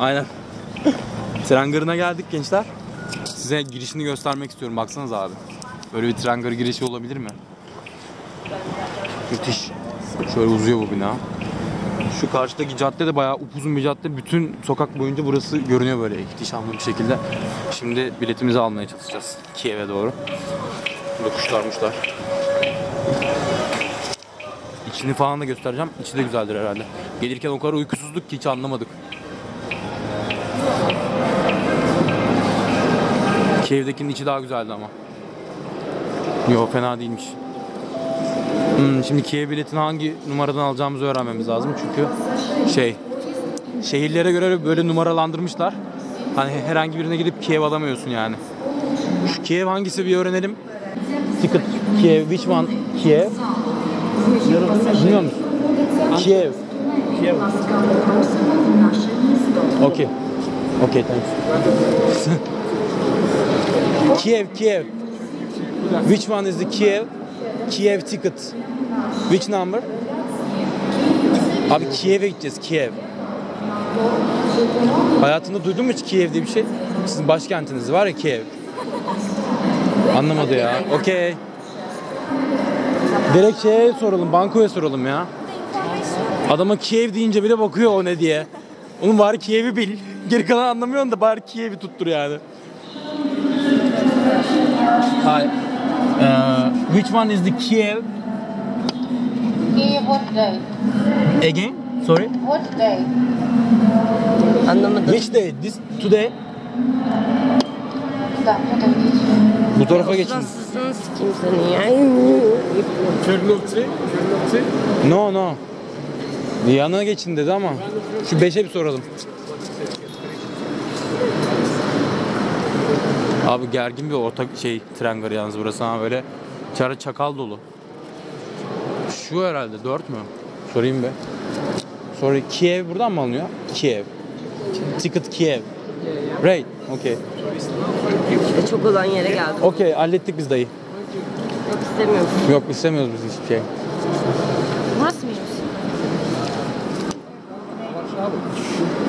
Aynen. Tren garına geldik gençler. Size girişini göstermek istiyorum. Baksanız abi. Böyle bir tren garı girişi olabilir mi? Müthiş. Şöyle uzuyor bu bina. Şu karşıdaki cadde de bayağı upuzun bir cadde. Bütün sokak boyunca burası görünüyor böyle ihtişamlı bir şekilde. Şimdi biletimizi almaya çalışacağız. Kiev'e doğru. Burada kuşlar muşlar. İçini falan da göstereceğim. İçi de güzeldir herhalde. Gelirken o kadar uykusuzduk ki hiç anlamadık. Kiev'dekinin içi daha güzeldi ama. Yo fena değilmiş. Hmm, şimdi Kiev biletini hangi numaradan alacağımızı öğrenmemiz lazım çünkü şey şehirlere göre böyle numaralandırmışlar. Hani herhangi birine gidip Kiev alamıyorsun yani. Şu Kiev hangisi bir öğrenelim. Ticket Kiev, which one Kiev? Bilmiyor musun? Kiev. Kiev. Okay. Okay, thanks. Kiev, Kiev. Which one is the Kiev? Kiev ticket. Which number? Abi Kiev'e gideceğiz, Kiev. Hayatında duydun mu hiç Kiev diye bir şey? Sizin başkentiniz var ya Kiev. Anlamadı ya. Okey. Direkt şeye soralım, bankoya soralım ya. Adama Kiev deyince bile bakıyor o ne diye. Onun bari Kiev'i bil. Geri kalan anlamıyorsun da bari Kiev'i tuttur yani. Hi. Uh, ee, which one is the Kiev? Kiev what day? Again? Sorry? What day? Anlamadım. Which day? This today? Bu tarafa geçin. No no. Yanına geçin dedi ama. Şu beşe bir soralım. Abi gergin bir orta şey tren garı yalnız burası ama böyle içeride çakal dolu. Şu herhalde 4 mü? Sorayım be. Sorry Kiev buradan mı alınıyor? Kiev. Ticket Kiev. Right. Okay. İşte çok olan yere geldim. Okay hallettik biz dayı. Yok istemiyorum. Yok istemiyoruz biz hiçbir şey. Burası mıymış?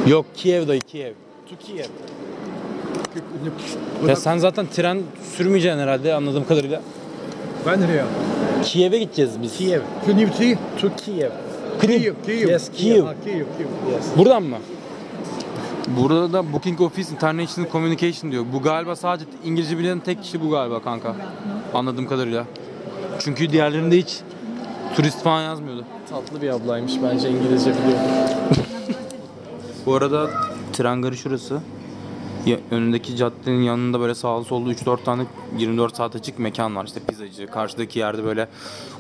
Yok Kiev dayı Kiev. To Kiev. Ya sen zaten tren sürmeyeceksin herhalde anladığım kadarıyla. Ben nereye? Kiev'e gideceğiz biz. Kiev. Knivtsi to Kiev. Kiev, Kiev. Yes, Kiev. Kiev. Ha, Kiev, Kiev. Yes. Buradan mı? Burada da Booking Office International Communication diyor. Bu galiba sadece İngilizce bilen tek kişi bu galiba kanka. Anladığım kadarıyla. Çünkü diğerlerinde hiç turist falan yazmıyordu. Tatlı bir ablaymış bence İngilizce biliyor. Bu arada tren garı şurası. Ya, önündeki caddenin yanında böyle sağlı sollu 3-4 tane 24 saat açık mekan var. İşte pizzacı. Karşıdaki yerde böyle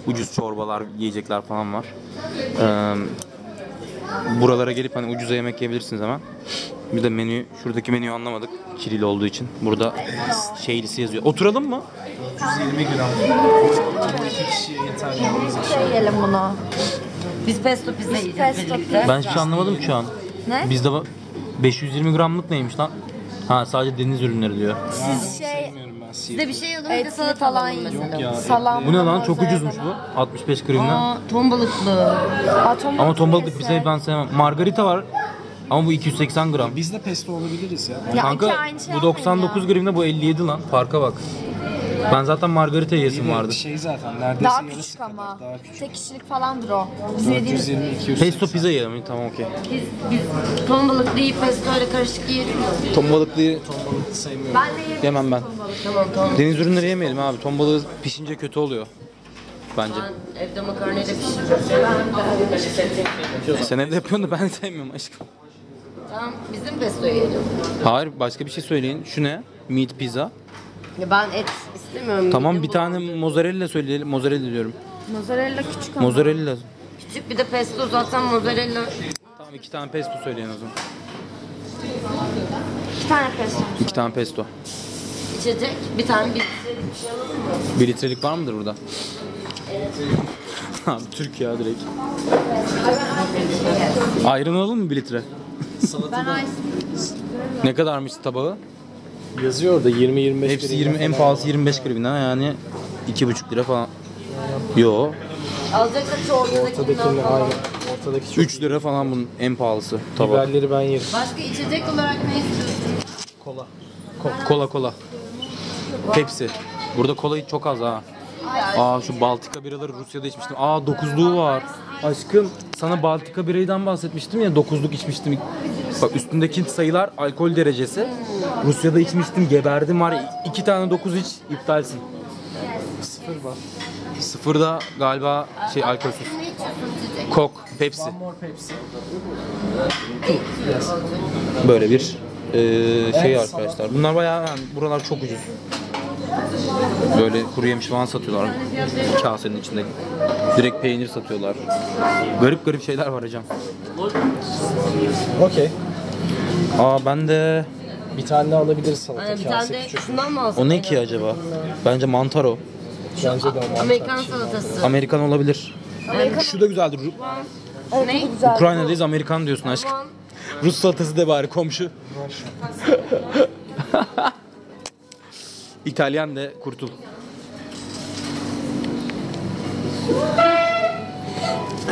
ucuz çorbalar, yiyecekler falan var. Ee, buralara gelip hani ucuza yemek yiyebilirsiniz hemen. Bir de menü, şuradaki menüyü anlamadık. Kirili olduğu için. Burada şeylisi yazıyor. Oturalım mı? 120 gram. 2 kişiye yeter yalnız. Şey yiyelim bunu. Biz pesto pizza yiyeceğiz birlikte. Ben hiçbir şey anlamadım şu an. Ne? Bizde ba- 520 gramlık neymiş lan? Ha sadece deniz ürünleri diyor. Siz şey Size bir şey de etli salata falan mesela. ya, Salam. Bu ne lan? Çok ucuzmuş bu. 65 gramdan. Aa, ton balıklı. Atom Ama ton balıklı pizzayı ben sevmem. Margarita var. Ama bu 280 gram. Biz de pesto olabiliriz ya. Ya Kanka iki aynı şey bu 99 grivne bu 57 lan. Farka bak. Ben zaten margarita yesim de vardı. Şey zaten neredeyse Daha yarısı küçük kadar. ama. Daha küçük. Tek kişilik falandır o. Bizim yediğimiz 420 280. Pesto pizza yiyelim. Tamam okey. Biz, biz ton balıklı yiyip pesto ile karışık yiyelim. Ton balıklıyı Ton balıklı sevmiyorum. Ben de yerim. yemem ben. Tamam tamam. Deniz ürünleri yemeyelim abi. Ton balığı pişince kötü oluyor. Bence. Ben evde makarnayla pişireceğim. Sen evde yapıyorsun da ben sevmiyorum aşkım. Tamam bizim pesto yiyelim. Hayır başka bir şey söyleyin. Şu ne? Meat pizza. Ya ben et istemiyorum. Tamam bir tane mozzarella söyleyelim. Mozzarella diyorum. Mozzarella küçük ama. Mozzarella. Küçük bir de pesto zaten mozzarella. Tamam iki tane pesto söyleyin o zaman. İki tane pesto. İki tane pesto. içecek bir tane bir bir şey alalım mı? Bir litrelik var mıdır burada? Abi Türk ya direkt. Ayran alalım mı bir litre? Ben ice. Ne kadarmış tabağı? Yazıyor orada 20-25 Hepsi 20 en pahalısı 25 grivna yani 2,5 lira falan. Yo. Ortadakinden Ortadakini aynı. Salatadaki çok 3 lira falan bunun en pahalısı tabak. Biberleri ben yerim. Başka içecek olarak ne istiyorsun? Kola. Ko- kola kola. Pepsi. Burada kola çok az ha. Aa şu Baltika biraları Rusya'da içmiştim. Aa dokuzluğu var. Aşkım sana Baltika biraydan bahsetmiştim ya dokuzluk içmiştim. Bak üstündeki sayılar alkol derecesi. Rusya'da içmiştim geberdim var. iki tane dokuz iç iptalsin. Sıfır var. Sıfırda galiba şey alkolsüz. Kok, Pepsi. One more Pepsi. Böyle bir eee, şey arkadaşlar. Bunlar bayağı yani buralar çok ucuz. Böyle kuru yemiş falan satıyorlar. Kasenin içinde. Direkt peynir satıyorlar. Garip garip şeyler var hocam. Okey. Aa ben de Bir tane daha alabiliriz salata. Hani bir Kase tane de küçük. şundan mı o ne ki acaba? Bence mantar o. Bence de o Amerikan salatası. Amerikan olabilir. Şu da güzeldir. Ru- Ne? Ukrayna'dayız Amerikan diyorsun aşkım. Rus salatası de bari komşu. İtalyan de kurtul.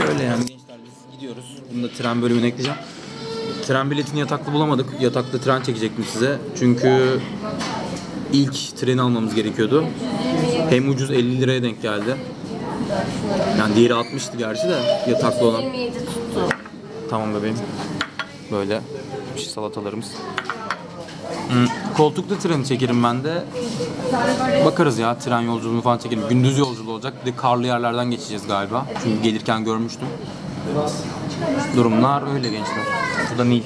Öyle yani gençler biz gidiyoruz. Bunu da tren bölümüne ekleyeceğim. Tren biletini yataklı bulamadık. Yataklı tren çekecektim size. Çünkü ilk treni almamız gerekiyordu. Hem ucuz 50 liraya denk geldi. Yani diğeri 60'tı gerçi de yataklı olan. 27 tuttu. Tamam bebeğim. Böyle şu salatalarımız. Hmm, koltuklu treni çekerim ben de. Bakarız ya tren yolculuğunu falan çekerim. Gündüz yolculuğu olacak. Bir de karlı yerlerden geçeceğiz galiba. Çünkü gelirken görmüştüm. Durumlar öyle gençler. Bu da Nil.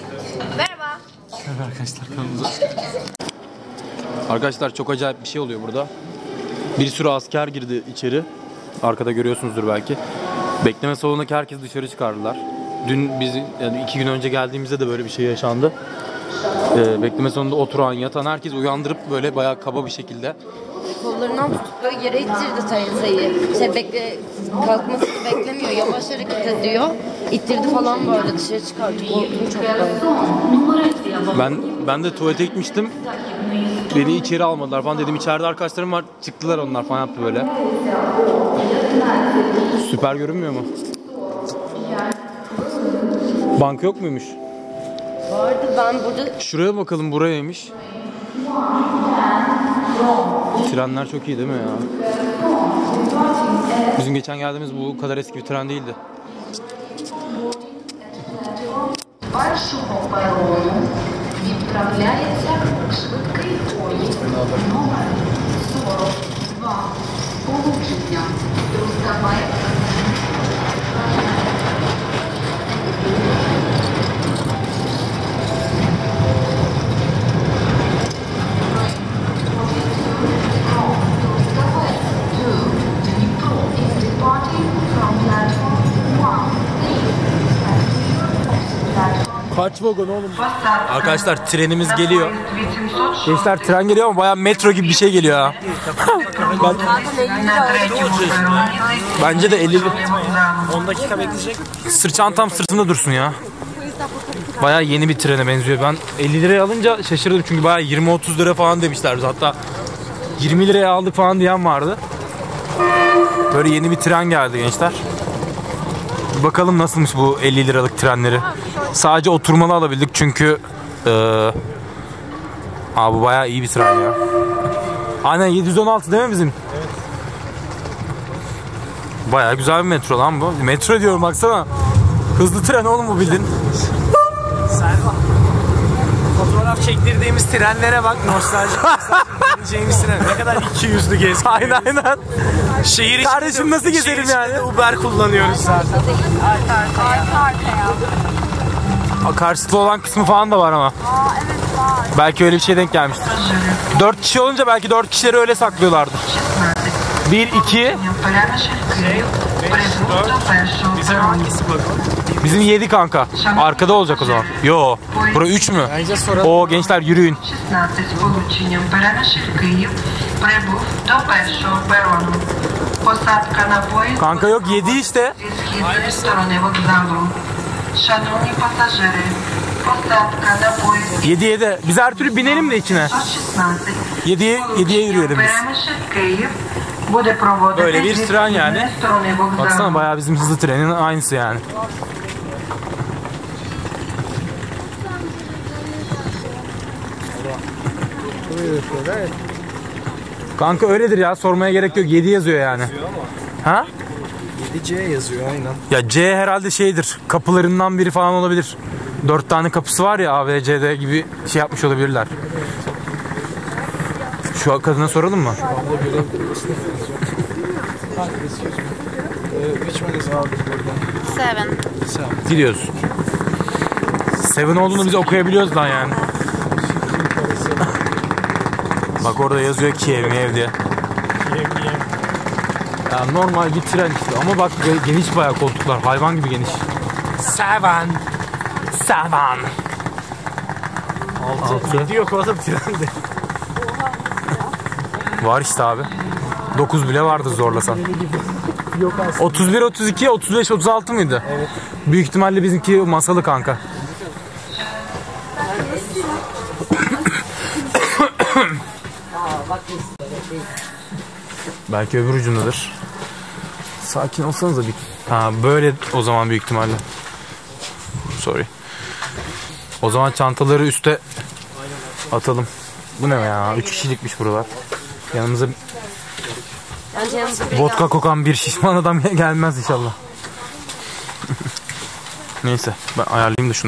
Merhaba. Merhaba arkadaşlar kanalımıza. Arkadaşlar çok acayip bir şey oluyor burada. Bir sürü asker girdi içeri. Arkada görüyorsunuzdur belki. Bekleme salonundaki herkes dışarı çıkardılar. Dün biz yani iki gün önce geldiğimizde de böyle bir şey yaşandı. Ee, bekleme salonunda oturan, yatan herkes uyandırıp böyle bayağı kaba bir şekilde Kollarından tutup böyle yere ittirdi sayısayı. Şey bekle, kalkmasını beklemiyor. Yavaş hareket ediyor. İttirdi falan böyle dışarı çıkarttı. Korktum çok böyle. Ben ben de tuvalete gitmiştim. Beni içeri almadılar falan dedim içeride arkadaşlarım var. Çıktılar onlar falan yaptı böyle. Süper görünmüyor mu? Banka yok muymuş? Vardı ben burada Şuraya bakalım burayaymış. Trenler çok iyi değil mi ya? Bizim geçen geldiğimiz bu kadar eski bir tren değildi. Першого перону Kaç vagon oğlum? Arkadaşlar trenimiz geliyor. Gençler tren geliyor ama bayağı metro gibi bir şey geliyor ha. ben, bence de 50 10 dakika bekleyecek. Sırt çantam sırtımda dursun ya. Bayağı yeni bir trene benziyor. Ben 50 liraya alınca şaşırdım çünkü bayağı 20-30 lira falan demişler bize. Hatta 20 liraya aldık falan diyen vardı. Böyle yeni bir tren geldi gençler. Bakalım nasılmış bu 50 liralık trenleri. Sadece oturmalı alabildik çünkü eee Abi bayağı iyi bir tren ya. Aynen 716 değil mi bizim? Bayağı güzel bir metro lan bu. Metro diyorum baksana. Hızlı tren oğlum bu bildin fotoğraf çektirdiğimiz trenlere bak. Nostalji. James tren. Ne kadar iki yüzlü gez. Aynen aynen. Şehir içinde, Kardeşim nasıl gezelim şehir yani? Uber kullanıyoruz zaten. Arka arkaya. Karşısında olan kısmı falan da var ama. Aa evet var. Belki öyle bir şey denk gelmiştir. Dört kişi olunca belki dört kişileri öyle saklıyorlardır. Bir, iki. 5, 4. Bizim hangisi 7 kanka. Arkada olacak o zaman. Yo. Bura 3 mü? O gençler yürüyün. Kanka yok 7 işte. ...східної сторони вокзалу. Шановні Biz her türlü binelim de içine. 7'ye 7'ye yürüyelim biz. Böyle bir tren yani. Baksana bayağı bizim hızlı trenin aynısı yani. Kanka öyledir ya sormaya gerek yok 7 yazıyor yani. Ha? 7C yazıyor aynen. Ya C herhalde şeydir kapılarından biri falan olabilir. 4 tane kapısı var ya ABCD gibi şey yapmış olabilirler. Şu kadına soralım mı? Which one is out? Seven. Gidiyoruz. Seven olduğunu biz okuyabiliyoruz lan yani. Bak orada yazıyor Kiev ev diye. Ya normal bir tren işte ama bak ge- geniş bayağı koltuklar hayvan gibi geniş. Seven. Seven. Altı. 7 yok oğlum trende. Var işte abi. 9 bile vardı zorlasan. Yok aslında. 31, 32, 35, 36 mıydı? Evet. Büyük ihtimalle bizimki masalı kanka. Belki öbür ucundadır. Sakin olsanız da bir. Ha böyle o zaman büyük ihtimalle. Sorry. O zaman çantaları üste atalım. Bu ne ya? 3 kişilikmiş buralar. Yanımıza Bence yanımıza biri Vodka kokan bir şişman adam gelmez inşallah. Neyse ben ayarlayayım da şunu.